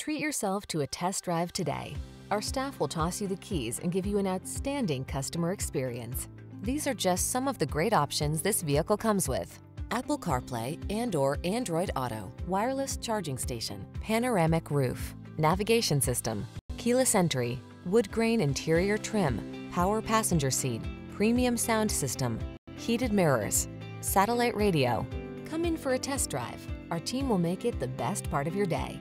Treat yourself to a test drive today. Our staff will toss you the keys and give you an outstanding customer experience. These are just some of the great options this vehicle comes with. Apple CarPlay and or Android Auto, wireless charging station, panoramic roof, navigation system, keyless entry, wood grain interior trim, power passenger seat, premium sound system, heated mirrors, satellite radio. Come in for a test drive. Our team will make it the best part of your day.